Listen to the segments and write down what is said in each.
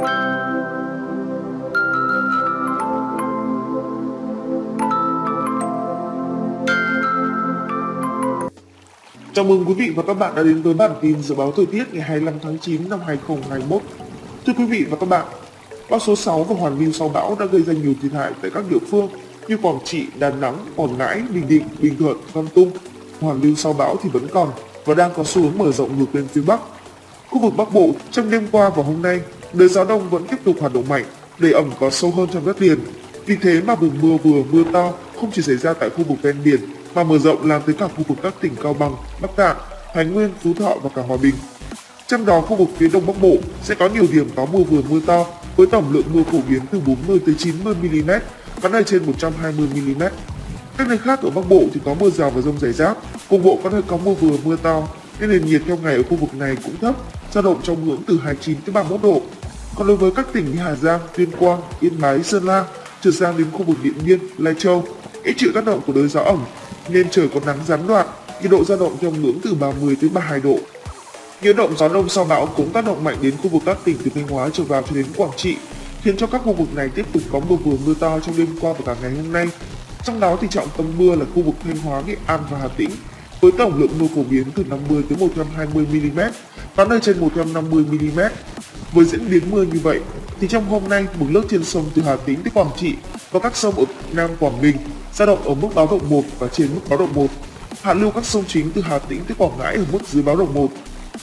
Chào mừng quý vị và các bạn đã đến với bản tin dự báo thời tiết ngày 25 tháng 9 năm 2021. Thưa quý vị và các bạn, bão số 6 và hoàn lưu sau bão đã gây ra nhiều thiệt hại tại các địa phương như Quảng Trị, Đà Nẵng, Quảng Ngãi, Bình Định, Bình Thuận, Con Tum. Hoàn lưu sau bão thì vẫn còn và đang có xu hướng mở rộng ngược lên phía Bắc. Khu vực Bắc Bộ trong đêm qua và hôm nay, đới gió đông vẫn tiếp tục hoạt động mạnh, để ẩm có sâu hơn trong đất liền. Vì thế mà vùng mưa vừa mưa to không chỉ xảy ra tại khu vực ven biển mà mở rộng lan tới cả khu vực các tỉnh Cao Bằng, Bắc Cạn, Thái Nguyên, Phú Thọ và cả Hòa Bình. Trong đó khu vực phía Đông Bắc Bộ sẽ có nhiều điểm có mưa vừa mưa to với tổng lượng mưa phổ biến từ 40 tới 90 mm, có nơi trên 120 mm. Các nơi khác ở Bắc Bộ thì có mưa rào và rông rải rác, cục bộ có nơi có mưa vừa mưa to, nên nền nhiệt theo ngày ở khu vực này cũng thấp, dao động trong ngưỡng từ 29 tới 31 độ. Còn đối với các tỉnh như Hà Giang, Tuyên Quang, Yên Bái, Sơn La, trở sang đến khu vực Điện Biên, Lai Châu, ít chịu tác động của đới gió ẩm nên trời có nắng gián đoạn, nhiệt độ dao động trong ngưỡng từ 30 tới 32 độ. nhiễu động gió đông sau bão cũng tác động mạnh đến khu vực các tỉnh từ Thanh Hóa trở vào cho đến Quảng Trị, khiến cho các khu vực này tiếp tục có mưa vừa mưa to trong đêm qua và cả ngày hôm nay. Trong đó thì trọng tâm mưa là khu vực Thanh Hóa, Nghệ An và Hà Tĩnh, với tổng lượng mưa phổ biến từ 50 tới 120 mm, có nơi trên 150 mm. Với diễn biến mưa như vậy, thì trong hôm nay mực nước trên sông từ Hà Tĩnh tới Quảng Trị và các sông ở Nam Quảng Bình dao động ở mức báo động 1 và trên mức báo động 1. Hạ lưu các sông chính từ Hà Tĩnh tới Quảng Ngãi ở mức dưới báo động 1.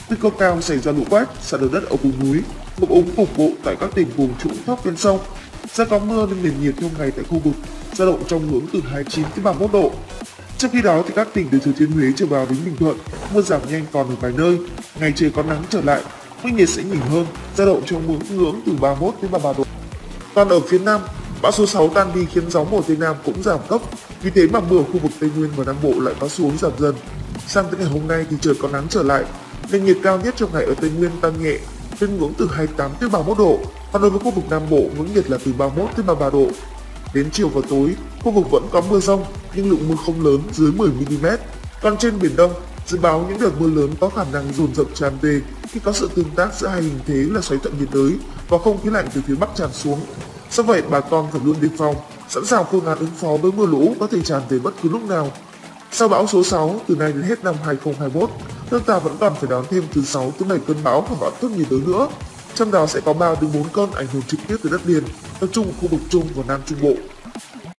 Nguy cơ cao xảy ra lũ quét, sạt lở đất ở vùng núi, ngập úng cục bộ tại các tỉnh vùng trũng thấp ven sông. Sẽ có mưa nên nền nhiệt trong ngày tại khu vực dao động trong ngưỡng từ 29 tới 31 độ. Trong khi đó thì các tỉnh từ Thừa Thiên Huế trở vào đến Bình Thuận, mưa giảm nhanh còn ở vài nơi, ngày trời có nắng trở lại, mức nhiệt sẽ nhỉnh hơn, dao động trong ngưỡng ngưỡng từ 31 đến 33 độ. Còn ở phía Nam, bão số 6 tan đi khiến gió mùa Tây Nam cũng giảm cấp, vì thế mà mưa ở khu vực Tây Nguyên và Nam Bộ lại có xu hướng giảm dần. Sang tới ngày hôm nay thì trời có nắng trở lại, nền nhiệt cao nhất trong ngày ở Tây Nguyên tăng nhẹ, lên ngưỡng từ 28 tới 31 độ, còn đối với khu vực Nam Bộ ngưỡng nhiệt là từ 31 tới 33 độ. Đến chiều và tối, khu vực vẫn có mưa rông, nhưng lượng mưa không lớn dưới 10 mm. Còn trên biển Đông, dự báo những đợt mưa lớn có khả năng dồn dập tràn về khi có sự tương tác giữa hai hình thế là xoáy thuận nhiệt đới và không khí lạnh từ phía bắc tràn xuống. Do vậy, bà con phải luôn đề phòng, sẵn sàng phương án ứng phó với mưa lũ có thể tràn về bất cứ lúc nào. Sau bão số 6, từ nay đến hết năm 2021, nước ta vẫn còn phải đón thêm từ 6 tới 7 cơn bão và bão thấp nhiệt đới nữa. Trong đó sẽ có 3 đến 4 cơn ảnh hưởng trực tiếp tới đất liền, tập trung ở khu vực Trung và Nam Trung Bộ.